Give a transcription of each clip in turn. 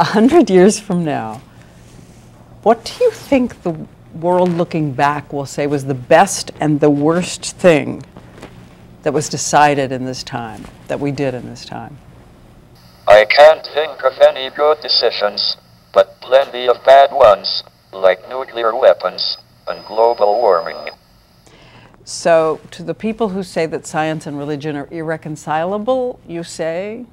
a hundred years from now, what do you think the world looking back will say was the best and the worst thing that was decided in this time, that we did in this time? I can't think of any good decisions, but plenty of bad ones, like nuclear weapons and global warming. So, to the people who say that science and religion are irreconcilable, you say?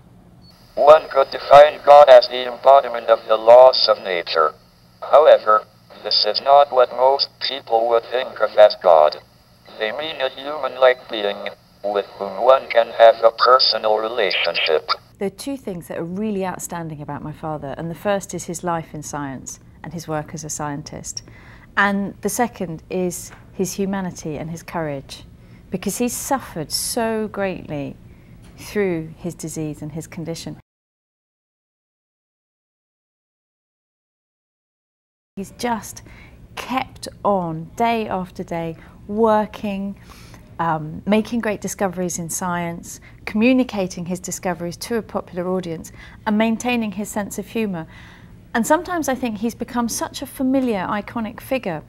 One could define God as the embodiment of the laws of nature. However, this is not what most people would think of as God. They mean a human like being with whom one can have a personal relationship. There are two things that are really outstanding about my father, and the first is his life in science and his work as a scientist. And the second is his humanity and his courage, because he suffered so greatly through his disease and his condition. He's just kept on day after day, working, um, making great discoveries in science, communicating his discoveries to a popular audience, and maintaining his sense of humour. And sometimes I think he's become such a familiar, iconic figure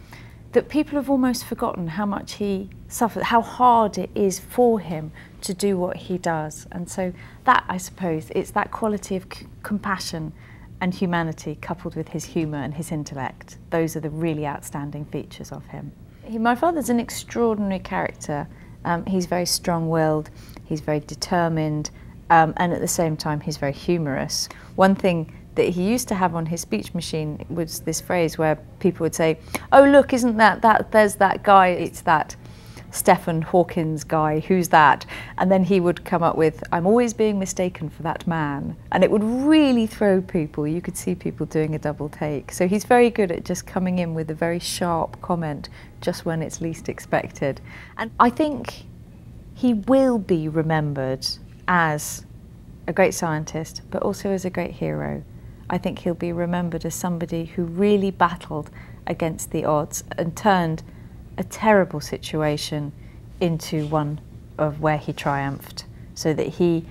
that people have almost forgotten how much he suffered, how hard it is for him to do what he does. And so that, I suppose, it's that quality of compassion and humanity coupled with his humour and his intellect. Those are the really outstanding features of him. He, my father's an extraordinary character. Um, he's very strong-willed, he's very determined, um, and at the same time he's very humorous. One thing that he used to have on his speech machine was this phrase where people would say, "Oh look, isn't that that? There's that guy. It's that Stephen Hawkins guy. Who's that?" And then he would come up with, "I'm always being mistaken for that man," and it would really throw people. You could see people doing a double take. So he's very good at just coming in with a very sharp comment just when it's least expected. And I think he will be remembered as a great scientist, but also as a great hero. I think he'll be remembered as somebody who really battled against the odds and turned a terrible situation into one of where he triumphed so that he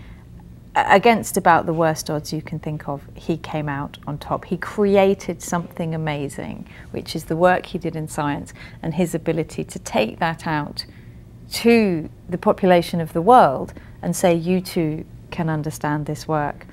against about the worst odds you can think of he came out on top. He created something amazing which is the work he did in science and his ability to take that out to the population of the world and say you too can understand this work